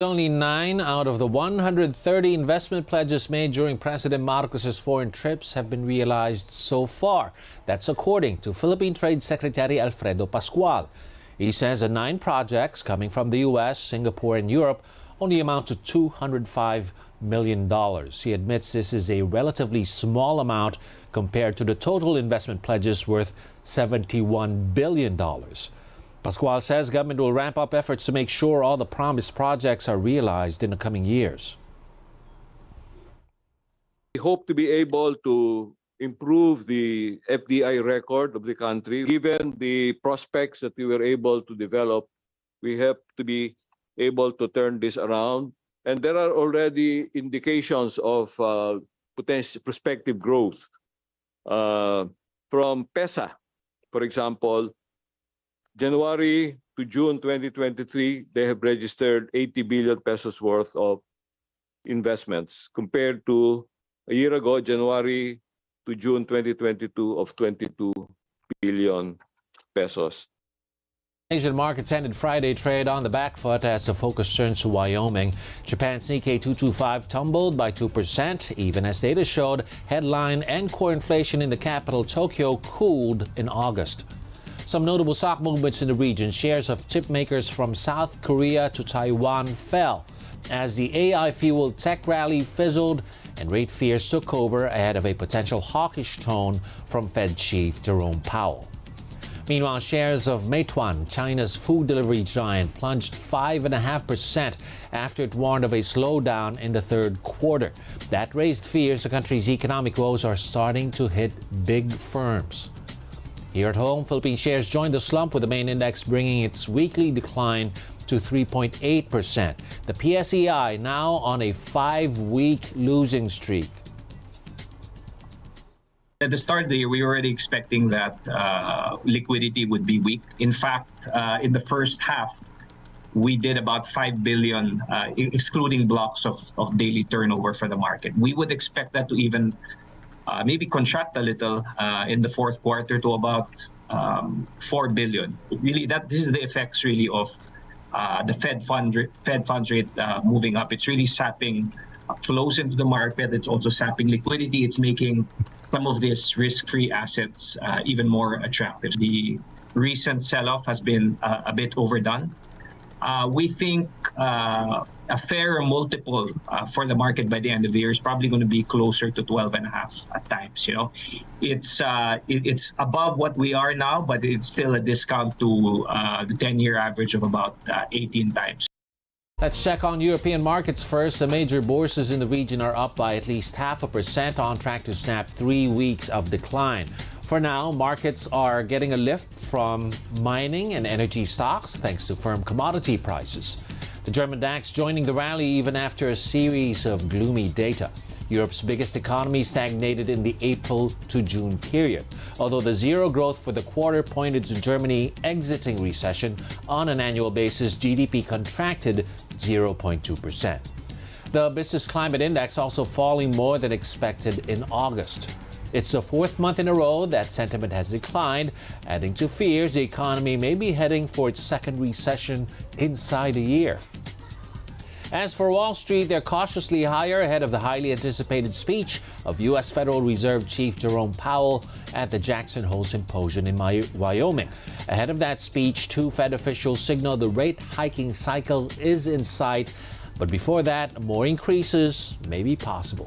Only nine out of the 130 investment pledges made during President Marcos's foreign trips have been realized so far. That's according to Philippine Trade Secretary Alfredo Pascual. He says the nine projects coming from the U.S., Singapore, and Europe only amount to $205 million. He admits this is a relatively small amount compared to the total investment pledges worth $71 billion. Pascual says government will ramp up efforts to make sure all the promised projects are realized in the coming years. We hope to be able to improve the FDI record of the country. Given the prospects that we were able to develop, we have to be able to turn this around. And there are already indications of uh, potential prospective growth. Uh, from PEZA, for example, January to June 2023, they have registered 80 billion pesos worth of investments compared to a year ago, January to June 2022 of 22 billion pesos. Asian markets ended Friday trade on the back foot as the focus turns to Wyoming. Japan's Nikkei 225 tumbled by 2%, even as data showed headline and core inflation in the capital, Tokyo, cooled in August. Some notable stock movements in the region. Shares of chip makers from South Korea to Taiwan fell as the AI fueled tech rally fizzled and rate fears took over ahead of a potential hawkish tone from Fed Chief Jerome Powell. Meanwhile, shares of Meituan, China's food delivery giant, plunged 5.5% after it warned of a slowdown in the third quarter. That raised fears the country's economic woes are starting to hit big firms. Here at home, Philippine shares joined the slump with the main index bringing its weekly decline to 3.8%. The PSEI now on a five week losing streak. At the start of the year, we were already expecting that uh, liquidity would be weak. In fact, uh, in the first half, we did about 5 billion, uh, excluding blocks of, of daily turnover for the market. We would expect that to even uh, maybe contract a little uh, in the fourth quarter to about um, four billion. Really, that this is the effects really of uh, the Fed fund Fed funds rate uh, moving up. It's really sapping flows into the market. It's also sapping liquidity. It's making some of these risk-free assets uh, even more attractive. The recent sell-off has been uh, a bit overdone we think uh, a fair multiple uh, for the market by the end of the year is probably going to be closer to 12 and a half at times you know it's uh, it, it's above what we are now but it's still a discount to uh, the 10 year average of about uh, 18 times Let's check on European markets first. The major bourses in the region are up by at least half a percent, on track to snap three weeks of decline. For now, markets are getting a lift from mining and energy stocks thanks to firm commodity prices. The German DAX joining the rally even after a series of gloomy data. Europe's biggest economy stagnated in the April to June period, although the zero growth for the quarter pointed to Germany exiting recession on an annual basis, GDP contracted 0.2%. The Business Climate Index also falling more than expected in August. It's the fourth month in a row that sentiment has declined, adding to fears the economy may be heading for its second recession inside a year. As for Wall Street, they're cautiously higher ahead of the highly anticipated speech of U.S. Federal Reserve Chief Jerome Powell at the Jackson Hole Symposium in Wyoming. Ahead of that speech, two Fed officials signal the rate hiking cycle is in sight. But before that, more increases may be possible.